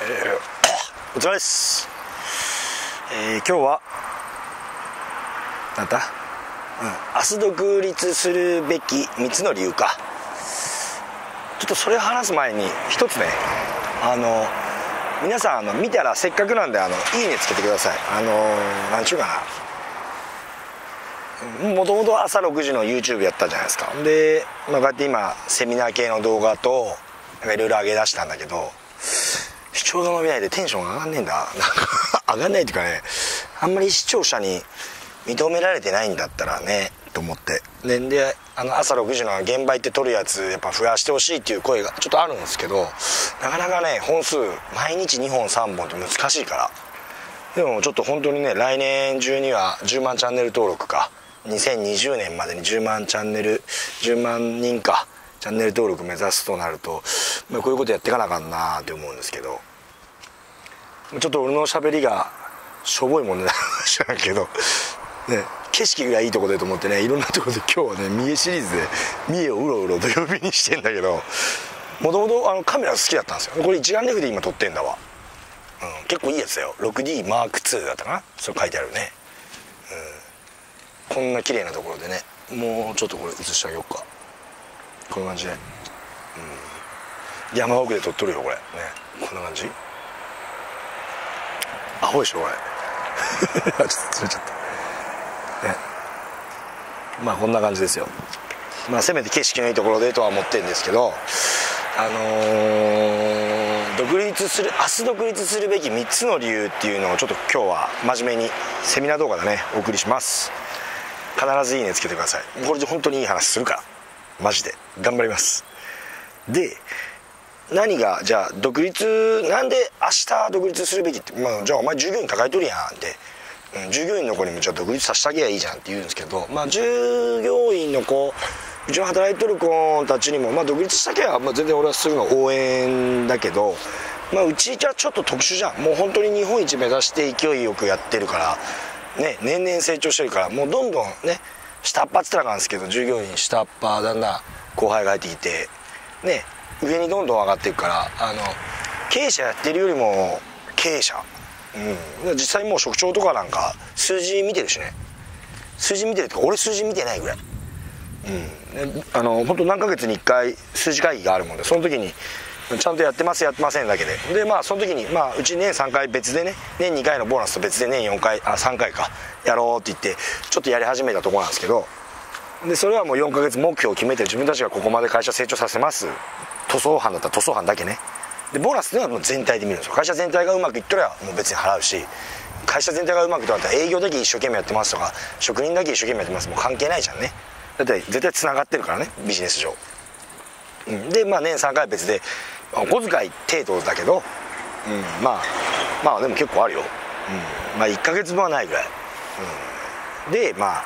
お疲れです、えー今日はなんだ？うん。明日独立するべき3つの理由か。ちょっとそれ話す前に一つねあの皆さんあの見たらせっかくなんであのいいねつけてください。あのなんちゅうかな。もともと朝6時の YouTube やったじゃないですか。で、まあ、こうやって今セミナー系の動画といろいろ上げ出したんだけど視聴が伸びないでテンション上がんねえんだ。なんか上がんないっていうかねあんまり視聴者に認められてないんだったらねと思って。でであの朝6時の現場行って撮るやつやっぱ増やしてほしいっていう声がちょっとあるんですけどなかなかね本数毎日2本3本って難しいから。でもちょっと本当にね来年中には10万チャンネル登録か2020年までに10万チャンネル10万人かチャンネル登録目指すとなると、まあ、こういうことやっていかなあかんなって思うんですけど。ちょっと俺の喋りがしょぼいもんね。知らんけど、ね、景色がいいとこでと思ってねいろんなとこで今日はね三重シリーズで三重をうろうろ土曜日にしてんだけどもともとカメラ好きだったんですよ。これ一眼レフで今撮ってんだわ、うん、結構いいやつだよ。6DM2 だったかな？そう書いてあるね、うん、こんな綺麗なところでねもうちょっとこれ映してあげようか。こんな感じで、うん、山奥で撮っとるよこれ。ね。こんな感じ？アホでしょこれ ちょっと釣れちゃった。ね。まあこんな感じですよ。まあせめて景色のいいところでとは思ってるんですけどあのー独立する明日独立するべき3つの理由っていうのをちょっと今日は真面目にセミナー動画でねお送りします。必ずいいねつけてください。これで本当にいい話するから。マジで。頑張ります。で何がじゃあ独立なんで明日独立するべきって、まあ、じゃあお前従業員抱えとるやんって、うん、従業員の子にもじゃあ独立させてあげりゃいいじゃんって言うんですけど、まあ、従業員の子うちの働いとる子たちにも、まあ、独立したけは、まあ、全然俺はするの応援だけど、まあ、うちじゃちょっと特殊じゃん。もう本当に日本一目指して勢いよくやってるから、ね、年々成長してるからもうどんどんね下っ端っつったらあかんですけど従業員下っ端だんだん後輩が入ってきてね上にどんどん上がっていくからあの経営者やってるよりも経営者、うん、実際もう職長とかなんか数字見てるしね。数字見てるってか俺数字見てないぐらい。うん。あの本当何ヶ月に1回数字会議があるもんでその時にちゃんとやってますやってませんだけで。でまあその時にまあうち年3回別でね年2回のボーナスと別で年4回あ3回かやろうって言ってちょっとやり始めたとこなんですけどでそれはもう4ヶ月目標を決めて自分たちがここまで会社成長させます。塗装班だったら塗装班だけね。でボーナスっていうのはもう全体で見るんですよ。会社全体がうまくいったらもう別に払うし会社全体がうまくいったら営業だけ一生懸命やってますとか職人だけ一生懸命やってます。もう関係ないじゃんね。だって絶対つながってるからねビジネス上、うん、でまあ年3回別でお小遣い程度だけど、うん、まあまあでも結構あるよ、うん、まあ1ヶ月分はないぐらい、うん、でまあ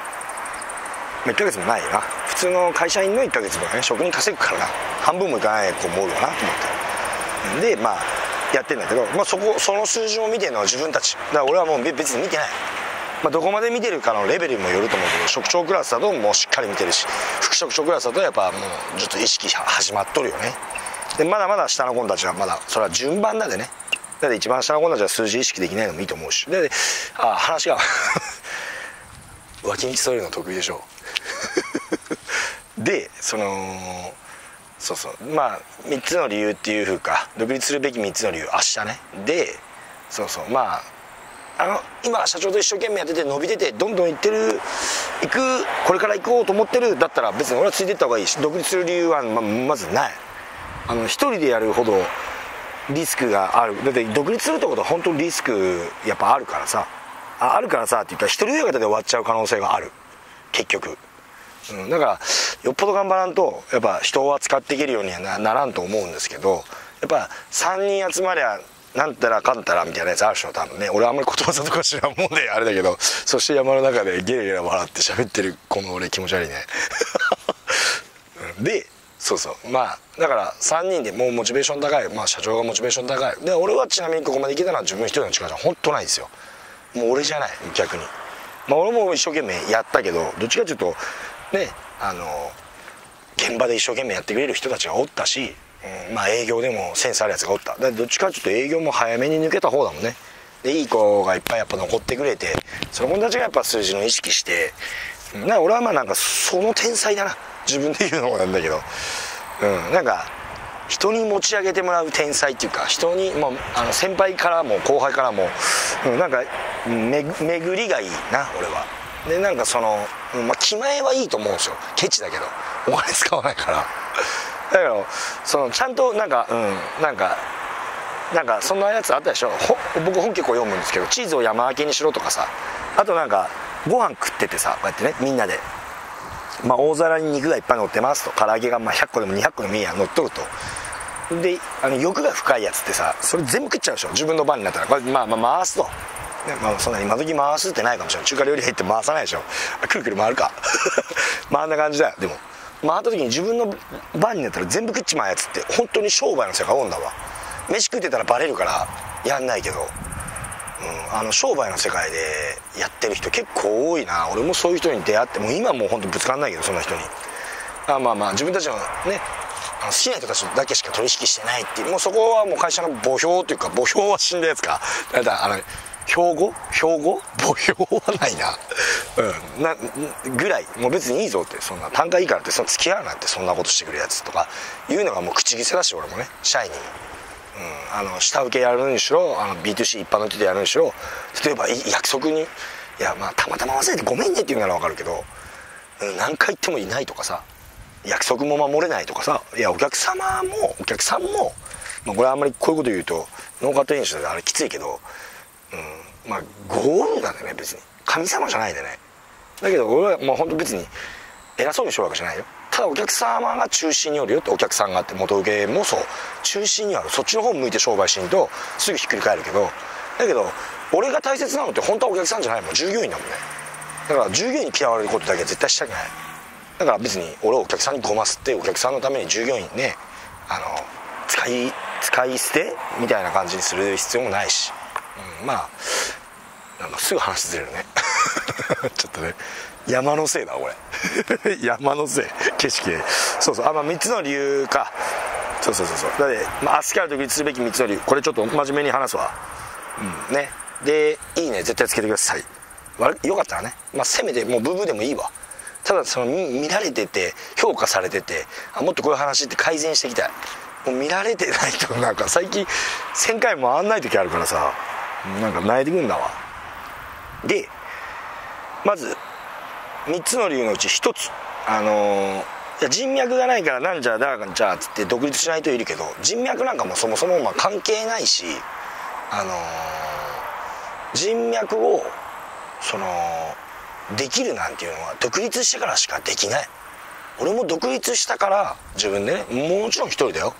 1ヶ月もないよな。普通の会社員の1ヶ月分ね。職人稼ぐからな半分もいかない子もおるわなと思って。でまあやってんだけど、まあ、そこその数字を見てるのは自分たち。だから俺はもう別に見てない、まあ、どこまで見てるかのレベルにもよると思うけど職長クラスだともうしっかり見てるし副職長クラスだとやっぱもうちょっと意識始まっとるよね。でまだまだ下の子たちはまだそれは順番だでね。だって一番下の子たちは数字意識できないのもいいと思うし。であ話が。脇道そういうの得意でしょ。うでそのそうそう。まあ3つの理由っていうふうか独立するべき3つの理由明日ね。でそうそう。まああの今社長と一生懸命やってて伸びててどんどん行ってる行くこれから行こうと思ってるだったら別に俺はついてった方がいいし独立する理由はままずない。あの一人でやるほどリスクがある。だって独立するってことは本当にリスクやっぱあるからさ。ああるからさって言ったら一人親方で終わっちゃう可能性がある。結局、うん、だからよっぽど頑張らんとやっぱ人を扱っていけるようにはならんと思うんですけどやっぱ3人集まりゃなんたらかんたらみたいなやつあるでしょ多分ね。俺あんまり言葉とか知らんもんであれだけどそして山の中でゲラゲラ笑って喋ってるこの俺気持ち悪いね。でそうそう。まあだから3人でもうモチベーション高い、まあ、社長がモチベーション高い。で俺はちなみにここまで行けたのは自分一人の力じゃ本当ないですよ。もう俺じゃない逆に。まあ俺も一生懸命やったけどどっちかっていうとねあの現場で一生懸命やってくれる人たちがおったしうん、まあ営業でもセンスあるやつがおった。だどっちかっていうと営業も早めに抜けた方だもんね。でいい子がいっぱいやっぱ残ってくれてその子たちがやっぱ数字の意識してな俺はまあなんかその天才だな。自分で言うのもなんだけど。うんなんか人に持ち上げてもらう天才っていうか人にもうあの先輩からも後輩からも、うん、なんかめ巡りがいいな俺は。でなんかその、まあ、気前はいいと思うんですよ。ケチだけど。お金使わないから。だからそのちゃんとなんかうんなんかなんかそんなやつあったでしょ。僕本結構読むんですけどチーズを山分けにしろとかさ。あとなんかご飯食っててさこうやってねみんなで。まあ、大皿に肉がいっぱい乗ってますと。唐揚げがまあ100個でも200個でもいいや乗っとると。であの欲が深いやつってさそれ全部食っちゃうでしょ自分の番になったら。これまあまあ回すと、ねまあ、そんな今時回すってないかもしれない。中華料理入って回さないでしょ。くるくる回るか。回んな感じだよ。でも回った時に自分の番になったら全部食っちまうやつって本当に商売の世界多いんだわ。飯食ってたらバレるからやんないけど。うん、あの商売の世界でやってる人結構多いな。俺もそういう人に出会ってもう今もう本当ぶつかんないけどそんな人に。あまあまあ自分たちのね好きな人たちだけしか取引してないっていうもうそこはもう会社の墓標っていうか墓標は死んだやつか。だからあの標語？標語？墓標はないな。うん。なぐらい。もう別にいいぞって。そんな単価いいからって。その付き合うなんてそんなことしてくるやつとか。いうのがもう口癖だし俺もね。社員に。うん、あの下請けやるにしろあの B2C 一般の人でやるにしろ例えば約束に。いやまあたまたま忘れてごめんねって言うなら分かるけど、うん、何回言ってもいないとかさ。約束も守れないとかさ。いやお客様もお客さんも、まあ、これあんまりこういうこと言うと農家店主であれきついけど、うん、まあゴールなんだね別に。神様じゃないでね。だけど俺はもう本当別に偉そうにしようわけじゃないよ。ただお客様が中心におるよってお客さんがあって元請けもそう。中心にある。そっちの方向いて商売しんとすぐひっくり返るけど。だけど俺が大切なのって本当はお客さんじゃないもん。従業員だもんね。だから従業員に嫌われることだけは絶対したくない。だから別に俺はお客さんにごますってお客さんのために従業員ねあの使い使い捨てみたいな感じにする必要もないし、うん、まあなんかすぐ話ずれるね。ちょっとね山のせいだこれ。山のせい。景色。そうそうあまあ3つの理由か。そうそうそうそう。だって、まあ、明日から独立すべき3つの理由。これちょっと真面目に話すわ。うんね。でいいね。絶対つけてください。よかったらね、まあ、せめてもうブーブーでもいいわ。ただその見られてて評価されててあもっとこういう話って改善していきたい。もう見られてないとなんか最近1000回も回んない時あるからさ。なんか泣いてくんだわでまず3つの理由のうち1つ。あのー、いや人脈がないからなんじゃだからじゃあつって独立しないといるけど人脈なんかもそもそもまあ関係ないしあのー、人脈をそのできるなんていうのは独立してからしかできない。俺も独立したから自分でねもちろん一人だよ。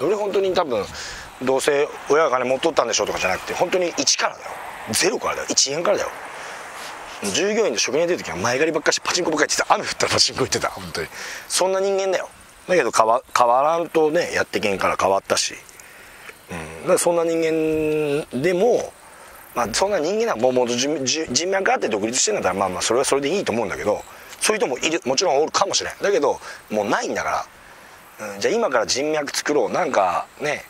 俺本当に多分どうせ親が金持っとったんでしょうとかじゃなくて本当に1からだよ。ゼロからだよ。1円からだよ。従業員で職人出る時は前借りばっかしパチンコばっかりってた。雨降ったらパチンコ行ってた。本当に。そんな人間だよ。だけど変わ変わらんとねやってけんから変わったし、うん、だからそんな人間でもまあそんな人間はもうもう人脈があって独立してんだったらまあまあそれはそれでいいと思うんだけどそういう人もいるもちろんおるかもしれん。だけどもうないんだから、うん、じゃあ今から人脈作ろう。なんかね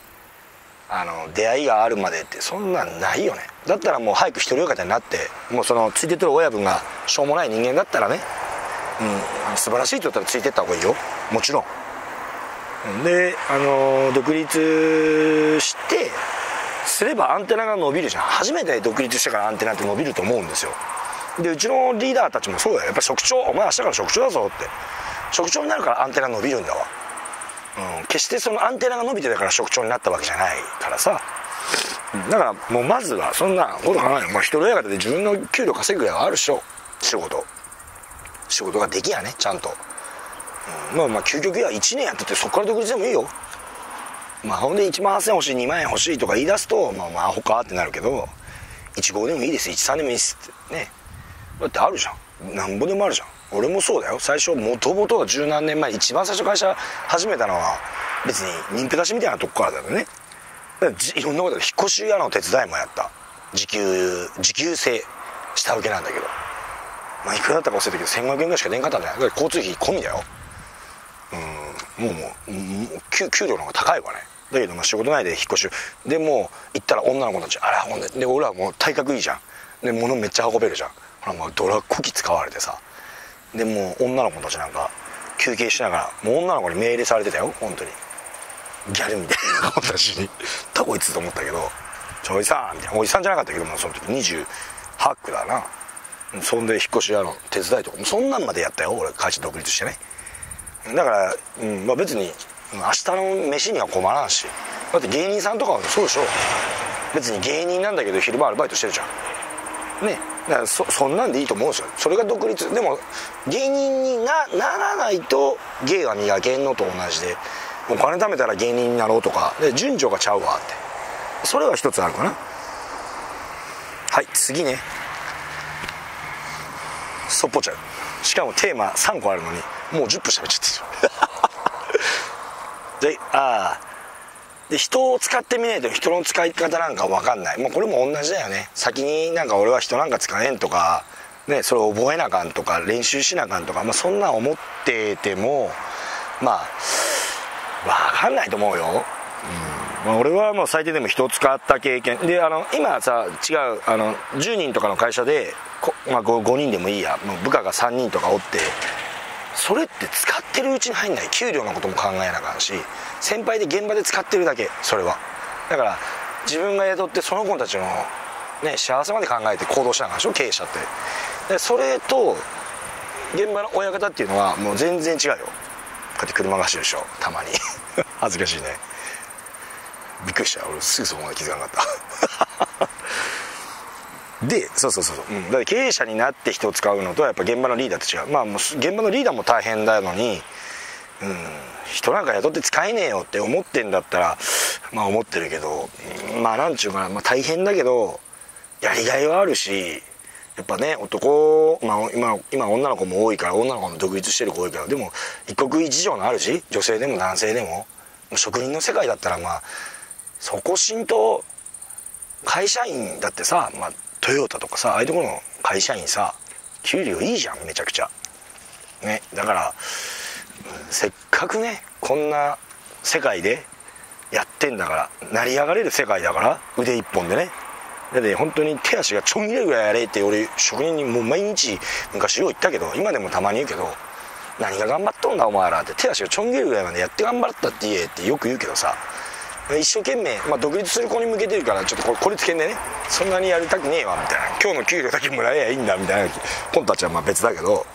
あの出会いがあるまでってそんなんないよね。だったらもう早く一人親方になってもうそのついてってる親分がしょうもない人間だったらね、うん、素晴らしいと言ったらついてった方がいいよ。もちろん。であの独立してすればアンテナが伸びるじゃん。初めて独立してからアンテナって伸びると思うんですよ。でうちのリーダーたちもそうだよ。やっぱ職長お前明日から職長だぞって。職長になるからアンテナ伸びるんだわ。うん、決してそのアンテナが伸びてたから職長になったわけじゃないからさ、うん、だからもうまずはそんなこと考えない。まあ一人親方で自分の給料稼ぐぐらいはあるでしょ。仕事。仕事ができやねちゃんと、うん、まあまあ究極は1年やっててそこから独立でもいいよ。まあほんで1万8000欲しい2万円欲しいとか言い出すとまあまあアホかってなるけど15でもいいです。13でもいいですってね。だってあるじゃん。なんぼでもあるじゃん。俺もそうだよ。最初もともとは十何年前一番最初会社始めたのは別に認定出しみたいなとこからだよね。いろんなことで引っ越し屋の手伝いもやった。時給時給制下請けなんだけど。まあいくらだったか忘れたけど1500円ぐらいしか出んかったんだよ。だから交通費込みだよ。うんもうもう給給料の方が高いわね。だけどまあ仕事内で引っ越し。でもう行ったら女の子たちあらほんでで俺はもう体格いいじゃん。で物めっちゃ運べるじゃん。ほらもうドラッグ機使われてさ。でも女の子たちなんか休憩しながらもう女の子に命令されてたよ本当に。ギャルみたいな子たちに「タコいつ」と思ったけど「ちょおじさん」みたいな。おじさんじゃなかったけどもその時28区だな。そんで引っ越し屋の手伝いとか。もそんなんまでやったよ俺会社独立してね。だから、うんまあ、別に明日の飯には困らんし。だって芸人さんとかはそうでしょ。別に芸人なんだけど昼間アルバイトしてるじゃん。ねだからそそんなんでいいと思うんですよ。それが独立。でも芸人になならないと芸は磨けんのと同じで。お金貯めたら芸人になろうとか。で順序がちゃうわって。それは一つあるかな。はい次ね。そっぽちゃう。しかもテーマ3個あるのにもう10分喋っちゃってる。でああで人を使ってみないと人の使い方なんか分かんない。もうこれも同じだよね。先になんか俺は人なんか使えんとかねそれを覚えなあかんとか練習しなあかんとか、まあ、そんなん思っててもまあ分かんないと思うよ、うん。まあ、俺はもう最低でも人を使った経験。であの今さ違うあの10人とかの会社でまあ、5, 5人でもいいや。もう部下が3人とかおってそれって使ってるうちに入んない給料のことも考えなあかんし先輩で現場で使ってるだけそれは。だから自分が雇ってその子たちの、ね、幸せまで考えて行動しなあかんでしょ経営者って。でそれと現場の親方っていうのはもう全然違うよ。こうやって車が走るでしょたまに。恥ずかしいね。びっくりした。俺すぐそこまで気づかなかった。でそうそうそうそう、うん、だから経営者になって人を使うのとやっぱ現場のリーダーと違う。まあもう現場のリーダーも大変だのにうん。人なんか雇って使えねえよって思ってんだったらまあ思ってるけどまあなんちゅうかな、まあ、大変だけどやりがいはあるしやっぱね男、まあ、今今女の子も多いから女の子も独立してる子多いからでも一国一城のあるし女性でも男性でも職人の世界だったらまあそこしんと会社員だってさ、まあ、トヨタとかさああいうところの会社員さ給料いいじゃんめちゃくちゃ。ねだからせっかくねこんな世界でやってんだから成り上がれる世界だから腕一本でね。だって本当に手足がちょん切れるぐらいやれって俺職人にもう毎日昔よう言ったけど今でもたまに言うけど何が頑張っとんだお前らって。手足がちょん切れるぐらいまでやって頑張ったって言えってよく言うけどさ。一生懸命、まあ、独立する子に向けてるからちょっとこれつけんでねそんなにやりたくねえわみたいな。今日の給料だけもらえばいいんだみたいな。子たちはまあ別だけど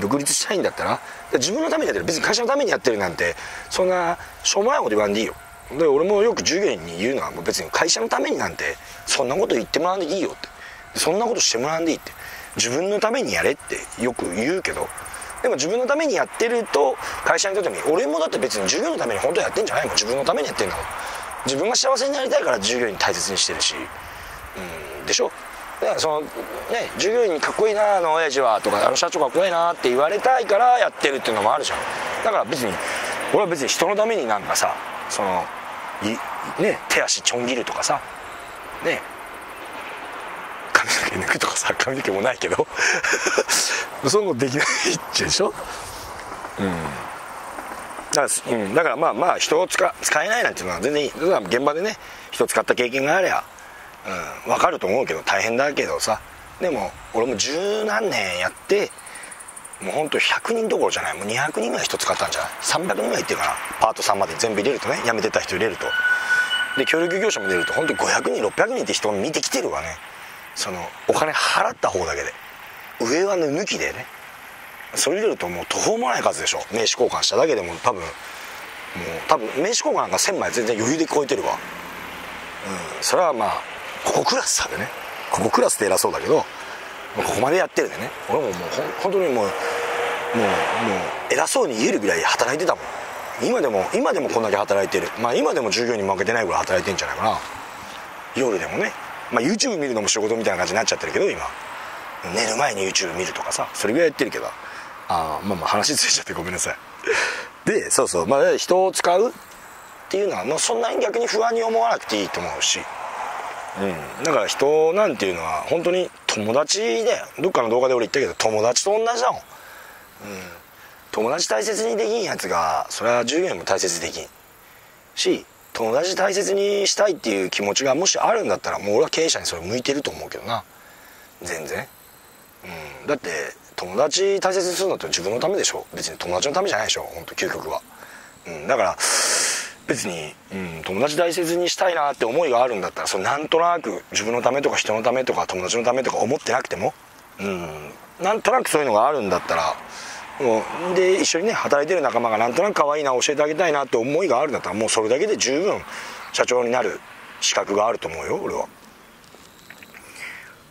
独立したいんだったら自分のためにやってる。別に会社のためにやってるなんてそんなしょうもないこと言わんでいいよ。で俺もよく従業員に言うのはもう別に会社のためになんてそんなこと言ってもらわんでいいよって。そんなことしてもらわんでいいって。自分のためにやれってよく言うけどでも自分のためにやってると会社にとっても俺もだって別に従業のために本当はやってんじゃないもん。自分のためにやってんだもん。自分が幸せになりたいから従業員大切にしてるし。うんでしょ？だからそのね従業員にかっこいいなあの親父はとかあの社長かっこいいなって言われたいからやってるっていうのもあるじゃん。だから別に俺は別に人のためになんかさそのいね手足ちょん切るとかさね髪の毛抜くとかさ髪の毛もないけどそんなのできないっちゅうでしょうんだから,、うん、だからまあまあ人を使使えないなんていうのは全然いい現場でね人使った経験がありゃ、うん、分かると思うけど大変だけどさでも俺も十何年やってもうほんと100人どころじゃないもう200人ぐらい人使ったんじゃない300人ぐらいってるかなパートさんまで全部入れるとね辞めてた人入れるとで協力業者も入れると本当に500人600人って人を見てきてるわねそのお金払った方だけで上は抜きでねそれ入れるともう途方もない数でしょ。名刺交換しただけでも多分もう多分名刺交換なんか1000枚全然余裕で超えてるわ。うんそれはまあここクラスさでね。ここクラスって偉そうだけどここまでやってるんでね。俺ももう本当にもうもうもう偉そうに言えるぐらい働いてたもん。今でも今でもこんだけ働いてる。まあ今でも従業員に負けてないぐらい働いてんじゃないかな。夜でもね。まあ YouTube 見るのも仕事みたいな感じになっちゃってるけど今。寝る前に YouTube 見るとかさそれぐらいやってるけどあまあまあ話ついちゃってごめんなさい。でそうそう。まあ人を使うっていうのはもうそんなに逆に不安に思わなくていいと思うし。うん。だから人なんていうのは本当に友達でどっかの動画で俺言ったけど友達と同じだもん。うん。友達大切にできんやつがそれは従業員も大切にできんし友達大切にしたいっていう気持ちがもしあるんだったらもう俺は経営者にそれ向いてると思うけどな。全然、うん、だって友達大切にするのって自分のためでしょ。別に友達のためじゃないでしょ。本当究極は、うん、だから別に、うん、友達大切にしたいなって思いがあるんだったらそれなんとなく自分のためとか人のためとか友達のためとか思ってなくても、うん、なんとなくそういうのがあるんだったらもうで一緒にね働いてる仲間がなんとなく可愛いな教えてあげたいなって思いがあるんだったらもうそれだけで十分社長になる資格があると思うよ俺は。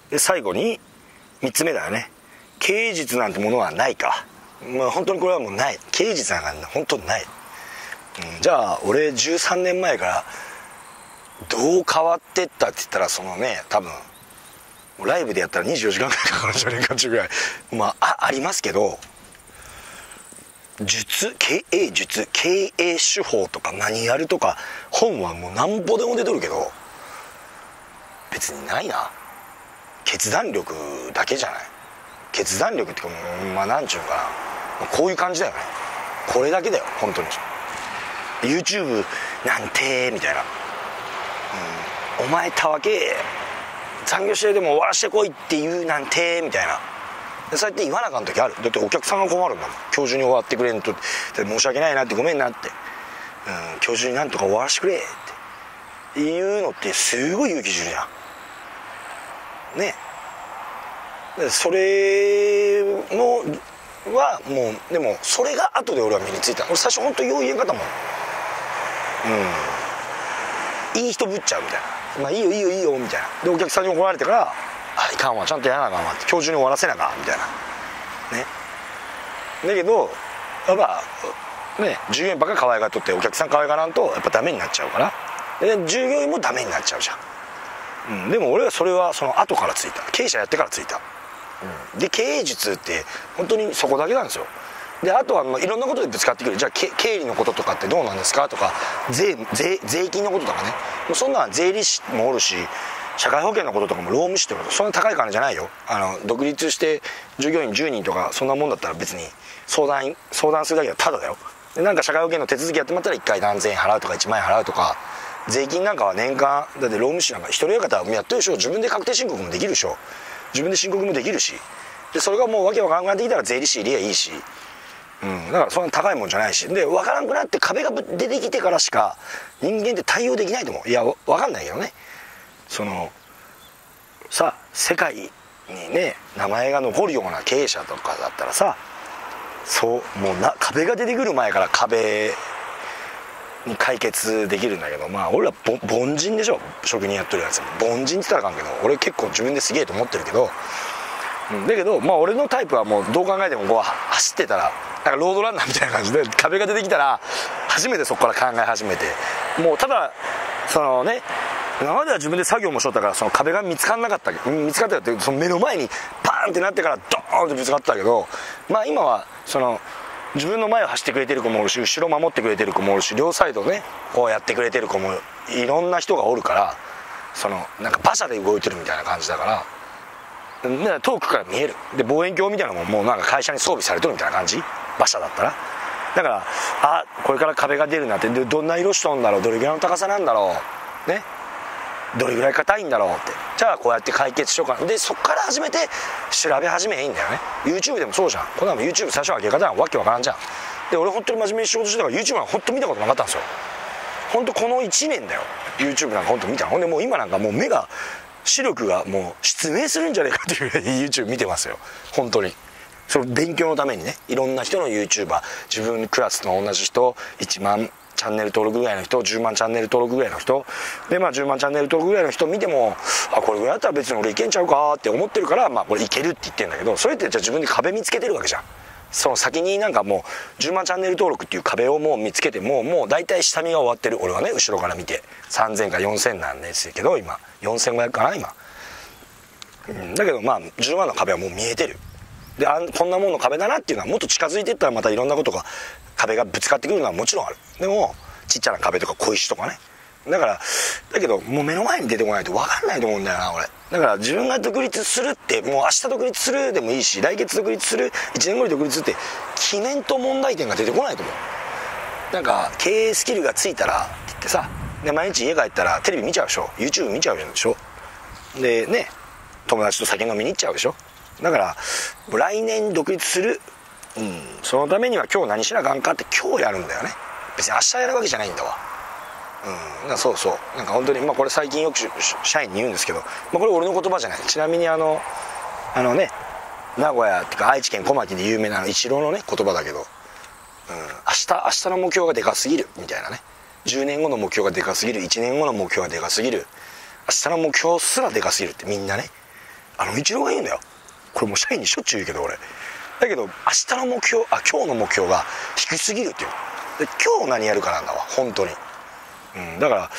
で最後に3つ目だよね。経営術なんてものはないか。まあ本当にこれはもうない。経営術なんか本当にない、うん、じゃあ俺13年前からどう変わってったって言ったらそのね多分ライブでやったら24時間くらいかかるんじゃねえかっていうぐらいまあありますけど術？経営術？経営手法とか何やるとか本はもうなんぼでも出とるけど別にないな。決断力だけじゃない。決断力っていうかまあなんちゅうかな。こういう感じだよね。これだけだよ本当に。YouTube なんてみたいな、うん、お前たわけ残業してでも終わらしてこいって言うなんてみたいな。そうやって言わなあかん時ある。だってお客さんが困るんだもん。今日中に終わってくれんと申し訳ないなってごめんなって、うん、今日中になんとか終わらしてくれって。いうのってすごい勇気いるじゃん。ね。それもはもうでもそれが後で俺は身についた。俺最初本当よう言えんかったもん。うん。いい人ぶっちゃうみたいな。まあいいよいいよいいよみたいな。でお客さんに怒られてからいかんわ。ちゃんとやらなあかんわ。今日中に終わらせなあかんみたいな。ね。だけどやっぱね従業員ばっか可愛がっとってお客さん可愛がらんとやっぱダメになっちゃうから。で従業員もダメになっちゃうじゃん、うん、でも俺はそれはその後からついた。経営者やってからついた、うん、で経営術って本当にそこだけなんですよ。であとはまあいろんなことでぶつかってくる。じゃあ経理のこととかってどうなんですか？とか税税税金のこととかね。もうそんなん税理士もおるし社会保険のこととかも労務士ってことそんな高い金じゃないよ。あの独立して従業員10人とかそんなもんだったら別に相談相談するだけはタダだよ。でなんか社会保険の手続きやってもらったら1回何千円払うとか1万円払うとか税金なんかは年間だって労務士なんか一人親方やってるでしょ自分で確定申告もできるでしょ。自分で申告もできるし。でそれがもうわけわからなくなってきたら税理士入ればいいし。うん、だからそんな高いもんじゃないし。で分からんくなって壁が出てきてからしか人間って対応できないと思う。いや分かんないけどね。そのさ世界にね名前が残るような経営者とかだったらさそうもうな壁が出てくる前から壁に解決できるんだけどまあ俺ら凡人でしょ？職人やってるやつ。凡人って言ったらあかんけど俺結構自分ですげえと思ってるけど、うん、だけどまあ俺のタイプはもうどう考えてもこう走ってたらなんかロードランナーみたいな感じで壁が出てきたら初めてそこから考え始めて。もうただそのね今までは自分で作業もしとったからその壁が見つからなかった見つかったよってその目の前にパーンってなってからドーンってぶつかったけどまあ今はその自分の前を走ってくれてる子もおるし後ろ守ってくれてる子もおるし両サイドねこうやってくれてる子もいろんな人がおるからそのなんか馬車で動いてるみたいな感じだから遠くから見える。で望遠鏡みたいなのももうなんか会社に装備されとるみたいな感じ？馬車だったら。だからあこれから壁が出るなってでどんな色しとんだろう？どれぐらいの高さなんだろう？ね？どれぐらい硬いんだろうって。じゃあこうやって解決しようかでそっから初めて調べ始めいいんだよね。YouTube でもそうじゃん。こんなの YouTube 最初は開け方はわけわからんじゃん。で俺本当に真面目に仕事してたから YouTube なんか本当見たことなかったんですよ。本当この1年だよ。YouTube なんか本当見たほんでもう今なんかもう目が視力がもう失明するんじゃねえかっていうぐらい YouTube 見てますよ。本当に。その勉強のためにね。いろんな人の YouTuber 自分クラスの同じ人1万チャンネル登録ぐらいの人10万チャンネル登録ぐらいの人。でまあ10万チャンネル登録ぐらいの人見てもあこれぐらいだったら別に俺いけんちゃうかって思ってるからまあこれいけるって言ってんだけどそれってじゃあ自分で壁見つけてるわけじゃん。その先になんかもう10万チャンネル登録っていう壁をもう見つけてももう大体下見が終わってる。俺はね後ろから見て。3000か4000なんですけど今。4500かな今、うん、だけどまあ10万の壁はもう見えてる。であこんなもんの壁だなっていうのはもっと近づいてったらまたいろんなことが壁がぶつかってくるのはもちろんある。でもちっちゃな壁とか小石とかね。だからだけどもう目の前に出てこないと分かんないと思うんだよな俺。だから自分が独立するってもう明日独立するでもいいし来月独立する1年後に独立って記念と問題点が出てこないと思う。なんか経営スキルがついたらって言ってさで毎日家帰ったらテレビ見ちゃうでしょ？YouTube 見ちゃうでしょ？でね友達と酒飲みに行っちゃうでしょ？だから来年独立する、うん、そのためには今日何しなあかんかって今日やるんだよね。別に明日やるわけじゃないんだわ。うん、そうそう。なんか本当にまあこれ最近よく社員に言うんですけど、まあ、これ俺の言葉じゃない。ちなみにあのあのね名古屋っていうか愛知県小牧で有名なの一郎のね言葉だけど、うん、明日明日の目標がでかすぎる。みたいなね。10年後の目標がでかすぎる。1年後の目標がでかすぎる。明日の目標すらでかすぎるってみんなね。あの一郎が言うんだよ。これもう社員にしょっちゅう言うけど俺。だけど明日の目標あ今日の目標が低すぎるっていう。で今日何やるかなんだわ本当に。うん、だから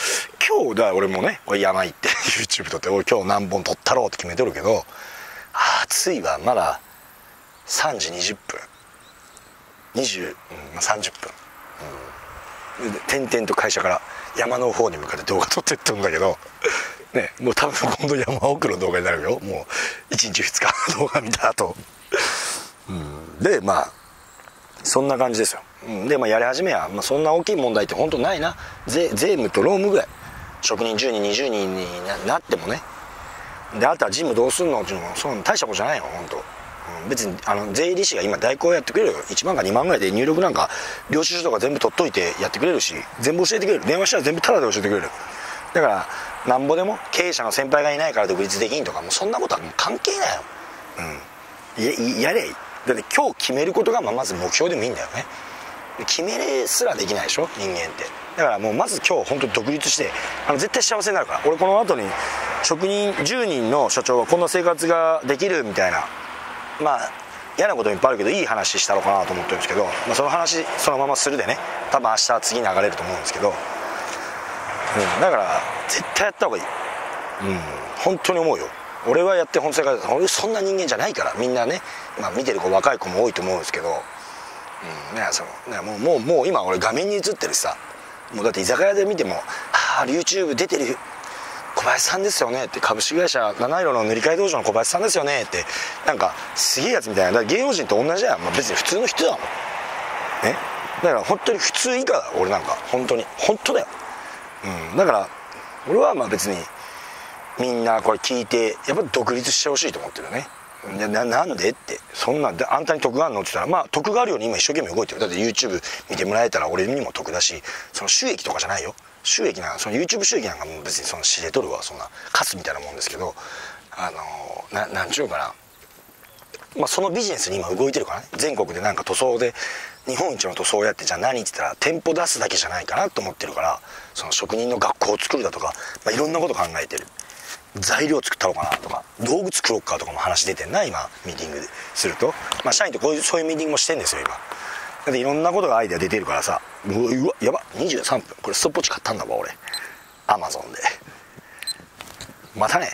今日だ俺もね俺山行って YouTube 撮って俺今日何本撮ったろうって決めとるけど暑いわまだ3時20分。20、うん、30分、うん、で点々と会社から山の方に向かって動画撮ってってんだけどねもう多分今度山奥の動画になるよ。もう1日2日動画見た後、でまあそんな感じですよ、で、まあ、やり始めは、まあ、そんな大きい問題って本当ないな。税務と労務ぐらい。職人10人20人になってもね。であとはジムどうすんのっていうのもそん大したことじゃないよ本当、うん、別にあの税理士が今代行やってくれるよ。1万か2万ぐらいで入力なんか領収書とか全部取っといてやってくれるし全部教えてくれる。電話したら全部タダで教えてくれる。だからなんぼでも経営者の先輩がいないから独立できんとかもうそんなことはもう関係ないよ。うん。ややれ。だって今日決めることがまず目標でもいいんだよね。決めれすらできないでしょ？人間って。だからもうまず今日本当に独立してあの絶対幸せになるから。俺この後に職人10人の社長はこんな生活ができるみたいな。まあ嫌なこといっぱいあるけどいい話したのかなと思ってるんですけど、まあ、その話そのままするでね。多分明日次流れると思うんですけど、うん、だから絶対やった方がいい。うん本当に思うよ。俺はやって本当に俺そんな人間じゃないからみんなね、まあ、見てる子若い子も多いと思うんですけど、うんね、そのねもうもうもう今俺画面に映ってるしさもうだって居酒屋で見ても「ああ YouTube 出てる小林さんですよね」って株式会社七色の塗り替え道場の小林さんですよねってなんかすげえやつみたいな。芸能人と同じだよ、まあ、別に普通の人だもん。ね。だから本当に普通以下だ。俺なんか本当に。本当だよ、うん、だから俺はまあ別にみんなこれ聞いてやっぱ独立してほしいと思ってるね。ななんでって。そんなであんたに得があるのって言ったらまあ得があるように今一生懸命動いてる。だって YouTube 見てもらえたら俺にも得だしその収益とかじゃないよ。収益なんその YouTube 収益なんかも別にその知れとるわ。そんなカスみたいなもんですけどあのななんちゅうかな。まあそのビジネスに今動いてるからね。全国でなんか塗装で日本一の塗装やってじゃあ何って言ったら店舗出すだけじゃないかなと思ってるからその職人の学校を作るだとか、まあ、いろんなこと考えてる。材料作ったのかなとか道具作ろうかとかも話出てんな今ミーティングですると。まあ社員とこういうそういうミーティングもしてんですよ今。だっていろんなことがアイデア出てるからさうわやば23分。これストップウォッチ買ったんだわ俺。アマゾンで。またね。